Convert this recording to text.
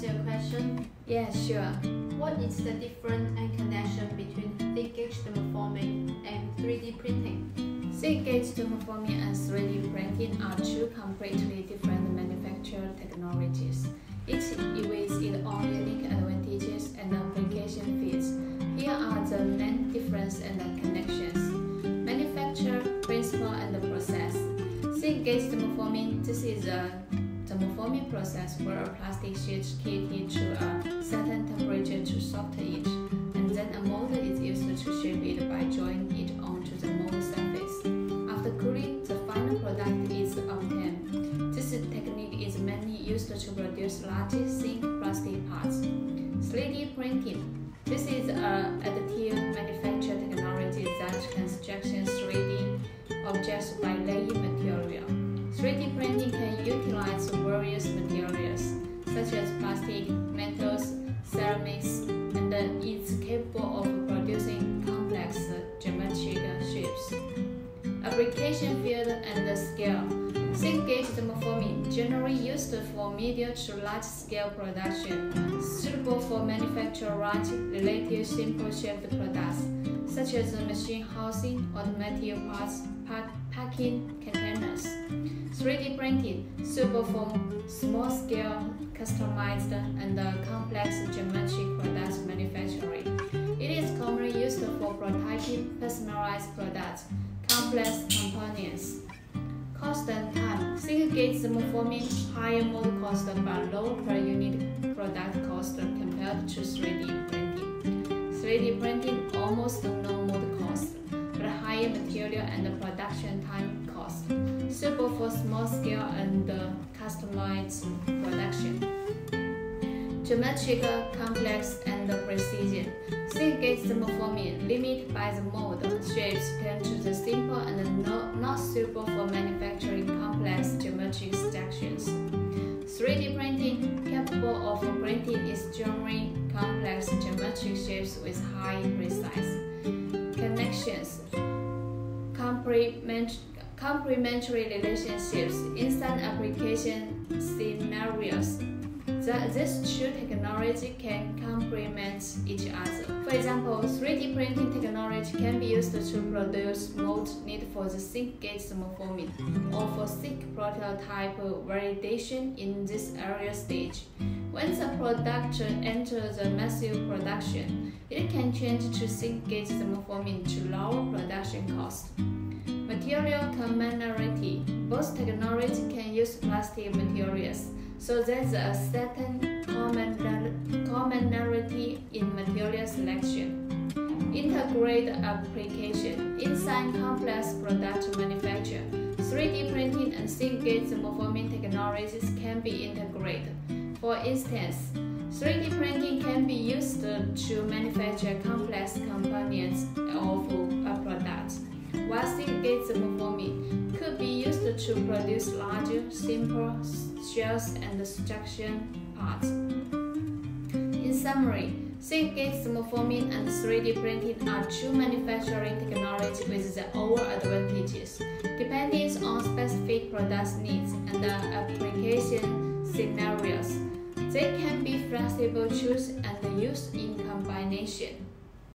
ask you a question? Yeah, sure. What is the difference and connection between thin gauge thermoforming and 3D printing? Thin gauge thermoforming and 3D printing are two completely different manufacturing technologies. Each with its own unique advantages and application fields. Here are the main differences and connections. Manufacture, principle, and the process. Thin gauge thermoforming. This is a thermoforming process where a plastic sheet heated to a certain temperature to soften it, and then a mold is used to shape it by joining it onto the mold surface. After cooling, the final product is obtained. This technique is mainly used to produce large, thin plastic parts. 3D printing. This is an additive manufacture technology that constructs 3D objects by laying material. 3D printing various materials, such as plastic, metals, ceramics, and is capable of producing complex geometric shapes. Application field and scale. Thin gauge thermoforming, generally used for medium to large scale production, suitable for manufacture large, relatively simple shaped products, such as machine housing, automotive parts, packing containers. 3D printing, suitable for small-scale, customized, and complex geometric products manufacturing. It is commonly used for prototyping personalized products, complex components. Cost and time. Thin gauge thermoforming higher mold cost but low per unit product cost compared to 3D printing. 3D printing almost no mold cost, but higher material and production for small scale and uh, customized production. Geometric, complex, and precision. Gauge thermoforming, limited by the mold, shapes tend to the simple and no, not suitable for manufacturing complex geometric structures. 3D printing, capable of printing extremely complex geometric shapes with high precise connections. Complement complementary relationships in some application scenarios. That these two technologies can complement each other. For example, 3D printing technology can be used to produce molds needed for the thin gauge thermoforming or for thick prototype validation in this earlier stage. When the product enters the massive production, it can change to thin gauge thermoforming to lower. Material commonality. Both technologies can use plastic materials, so there's a certain commonality in material selection. Integrate application. Inside complex product manufacture, 3D printing and thin gauge thermoforming technologies can be integrated. For instance, 3D printing can be used to manufacture complex components to produce larger, simple shells and structure parts. In summary, thin gauge thermoforming and 3D printing are two manufacturing technologies with their own advantages, depending on specific product needs and application scenarios. They can be flexible choose and used in combination.